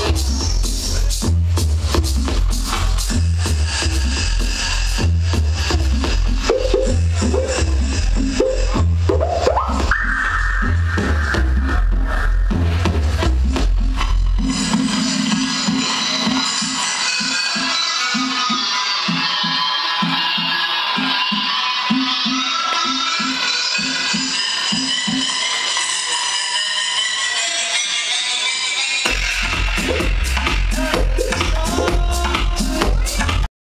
Peace.